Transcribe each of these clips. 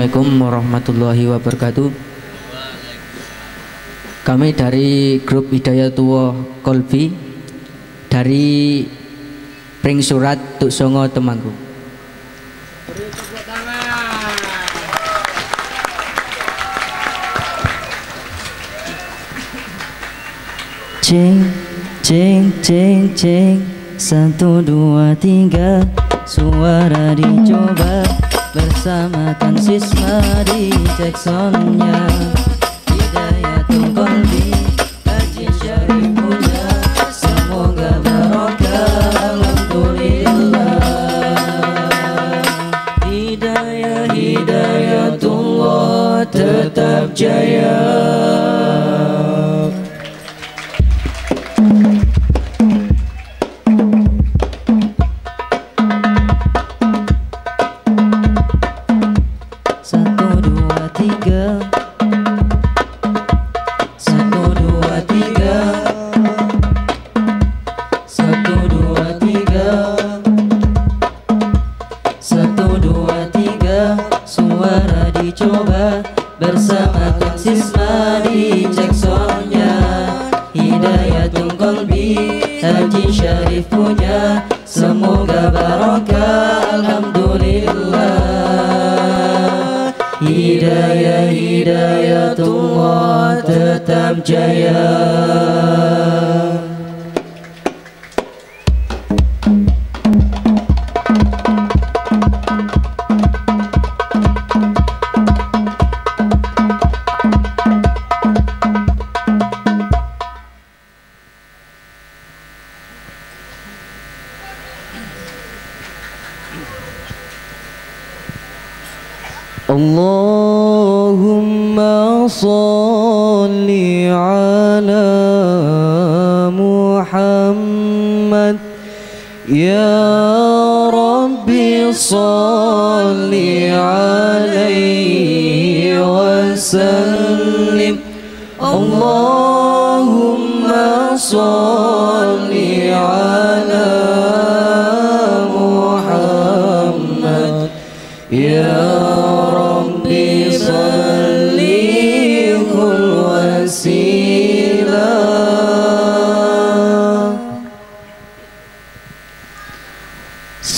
Assalamualaikum warahmatullahi wabarakatuh. Kami dari grup Hidayatullah Kolbi dari Pring Surat Tuk Songo Temanggung. Cing, cing, cing, cing Satu, dua, tiga Suara dicoba bersama Tansis Mari Jacksonnya. Hidayatul Kondi Haji Syarifullah Semoga barokah hilang, Hidayah Hidayatullah tetap jaya. Dua tiga Suara dicoba Bersama Kang Sisma Dicek soundnya Hidayatul Kolbi Haji Syarif punya. Semoga barokah Alhamdulillah. Hidayah Hidayatullah tetap jaya صل على محمد. يا ربي صل عليه وسلم. اللهم صل على محمد. يا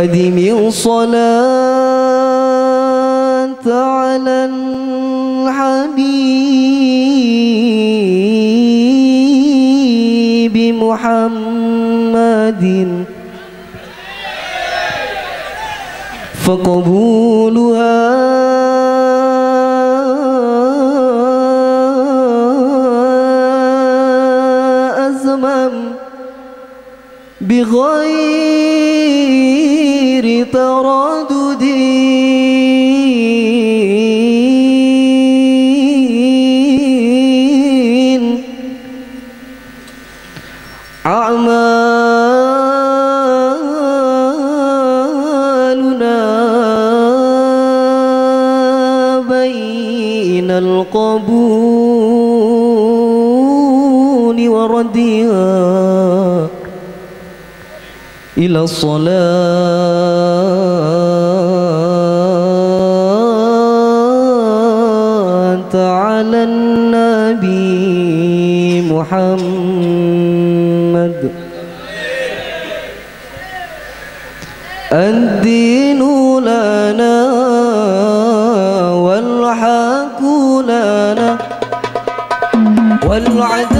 أدم الصلاة على الحبيب محمد. فقبولها أزمم بغير في أعمالنا بين القبول وردها إلى الصلاة. والحق لنا والعذاب